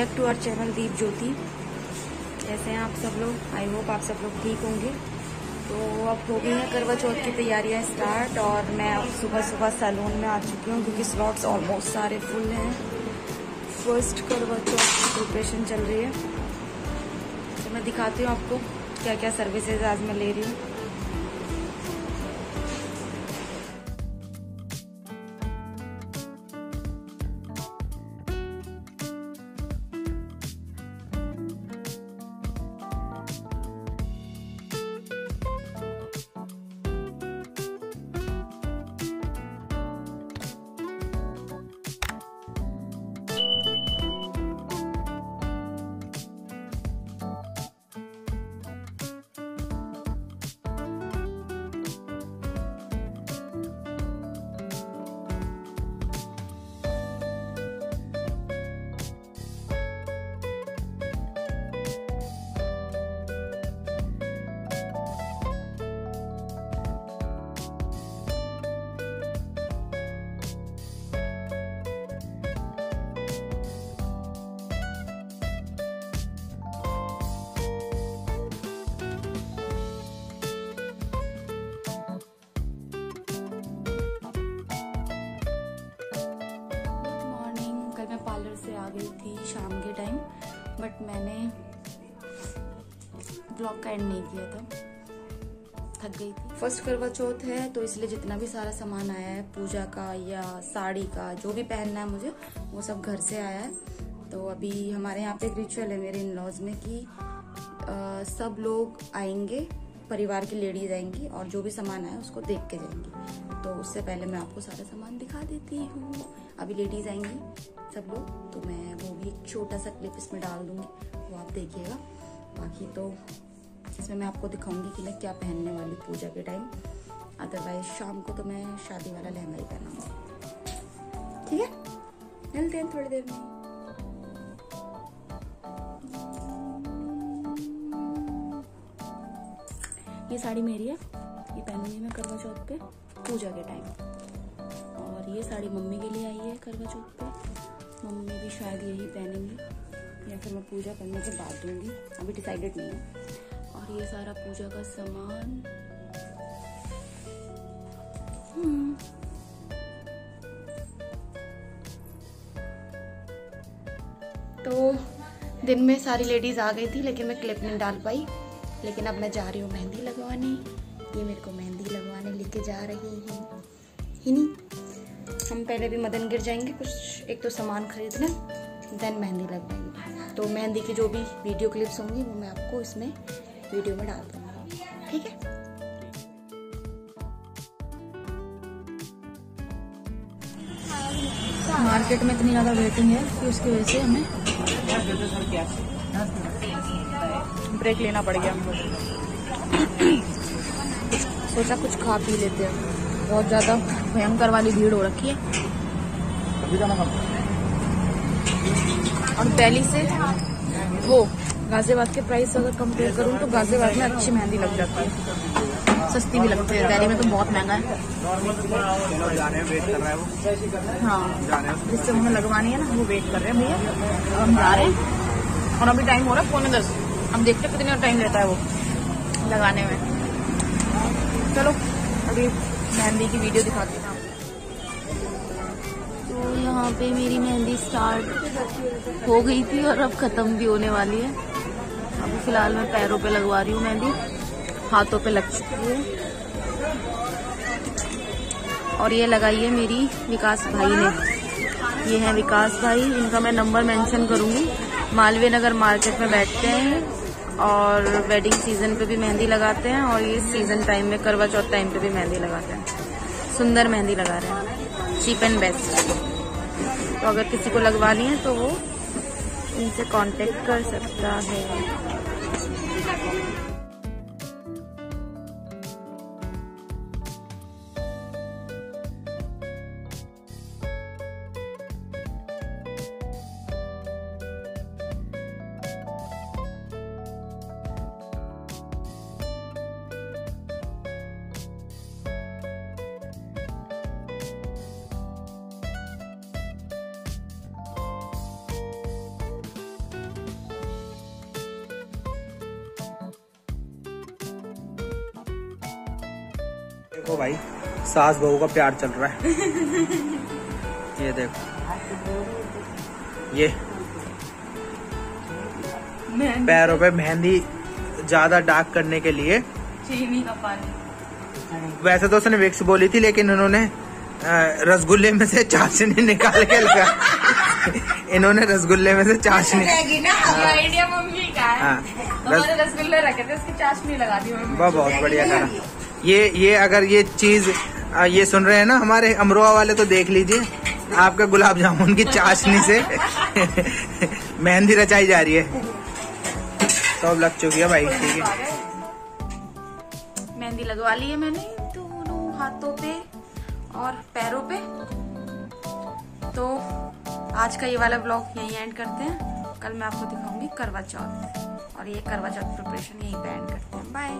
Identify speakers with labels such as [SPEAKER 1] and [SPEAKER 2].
[SPEAKER 1] Back to our channel Deep Jyoti कैसे हैं आप सब लोग आई होप आप सब लोग ठीक होंगे। तो अब हो गई है करवा चौथ की तैयारियाँ स्टार्ट और मैं अब सुबह सुबह सैलून में आ चुकी हूँ क्योंकि स्लॉट्स ऑलमोस्ट सारे फुल हैं। फ़र्स्ट करवा चौथ की प्रिपरेशन चल रही है। तो मैं दिखाती हूँ आपको क्या क्या सर्विसेज़ आज मैं ले रही हूँ। पार्लर से आ गई थी शाम के टाइम बट मैंने ब्लॉग का एंड नहीं किया था। थक गई थी। फ़र्स्ट करवा चौथ है तो इसलिए जितना भी सारा सामान आया है पूजा का या साड़ी का जो भी पहनना है मुझे वो सब घर से आया है। तो अभी हमारे यहाँ पे एक रिचुअल है मेरे इन लॉज में कि आ, सब लोग आएँगे परिवार की लेडीज़ आएँगी और जो भी सामान आया उसको देख के जाएँगी। तो उससे पहले मैं आपको सारा सामान दिखा देती हूँ। अभी लेडीज़ आएँगी। सब लोग तो मैं वो भी एक छोटा सा क्लिप इसमें डाल दूँगी, वो आप देखिएगा। बाकी तो इसमें मैं आपको दिखाऊँगी कि मैं क्या पहनने वाली पूजा के टाइम अदरवाइज़ शाम को तो मैं शादी वाला लहंगा ही पहनाऊँगी ठीक है? मिलते हैं थोड़ी देर में। ये साड़ी मेरी है। ये पहनूँगी मैं करवा चौथ पे पूजा के टाइम और ये साड़ी मम्मी के लिए आई है करवा चौथ पे। भी शायद यही पहनेंगी, या फिर मैं पूजा करने के बाद दूँगी। अभी डिसाइडेड नहीं है। और ये सारा पूजा का सामान। हम्म। तो दिन में सारी लेडीज़ आ गई थी, लेकिन मैं क्लिप नहीं डाल पाई। लेकिन अब मैं जा रही हूँ मेहंदी लगवाने। ये मेरे को मेहंदी लगवाने लेके जा रही हैं। ही नहीं हम पहले भी मदन गिर जाएँगे, कुछ एक तो सामान खरीदना देन मेहंदी लग लगवाएँगे तो मेहंदी की जो भी वीडियो क्लिप्स होंगी, वो मैं आपको इसमें वीडियो में डाल दूँगी। ठीक है? मार्केट में इतनी ज़्यादा वेटिंग है कि उसकी वजह से हमें ब्रेक लेना पड़ गया। हमको सोचा कुछ खा पी लेते हैं। बहुत ज़्यादा भयंकर वाली भीड़ हो रखी है। और दिल्ली से वो गाजियाबाद के प्राइस अगर कंपेयर करूँ तो गाजियाबाद में अच्छी मेहंदी लग जाती है। सस्ती भी लगती है। दिल्ली में तो बहुत महँगा है। हाँ जिससे हमें लगवानी है ना, वो वेट कर रहे हैं, भैया हम जा रहे हैं। और अभी टाइम हो रहा है पौने दस। हम देखते कितने टाइम लेता है वो लगाने में। चलो अभी मेहंदी की वीडियो दिखाती हूँ। तो यहाँ पे मेरी मेहंदी स्टार्ट हो गई थी और अब खत्म भी होने वाली है। अभी फ़िलहाल मैं पैरों पे लगवा रही हूँ मेहंदी, हाथों पे लग चुकी है। और ये लगाई है मेरी विकास भाई ने। ये है विकास भाई, इनका मैं नंबर मेंशन करूँगी। मालवीय नगर मार्केट में बैठते हैं। और वेडिंग सीज़न पे भी मेहंदी लगाते हैं और ये सीज़न टाइम में करवा चौथ टाइम पे भी मेहंदी लगाते हैं। सुंदर मेहंदी लगा रहे हैं। चीप एंड बेस्ट तो अगर किसी को लगवानी है तो वो इनसे कांटेक्ट कर सकता है।
[SPEAKER 2] तो भाई सास बहू का प्यार चल रहा है। ये देखो। ये। पैरों पे मेहंदी ज़्यादा डार्क करने के लिए।
[SPEAKER 1] चीनी का पानी।
[SPEAKER 2] वैसे तो उसने विक्स बोली थी लेकिन उन्होंने रसगुल्ले में से चाशनी निकाल के लगा इन्होंने रसगुल्ले में से चाशनी।
[SPEAKER 1] आइडिया मम्मी का है।
[SPEAKER 2] हाँ।
[SPEAKER 1] रसगुल्ले रखे थे उसकी चाशनी लगा दी
[SPEAKER 2] बहुत बढ़िया खाना ये ये अगर ये चीज़ ये सुन रहे हैं ना, हमारे अमरोहा वाले तो देख लीजिए, आपका गुलाब जामुन की चाशनी से मेहंदी रचाई जा रही है। तो अब लग चुकी है भाई, ठीक है।
[SPEAKER 1] मेहंदी लगवा ली है मैंने दोनों हाथों पे और पैरों पे। तो आज का ये वाला ब्लॉग यही एंड करते हैं। कल मैं आपको दिखाऊँगी करवा चौथ। और ये करवा चौथ प्रिपरेशन यही पे एंड करते हैं। बाय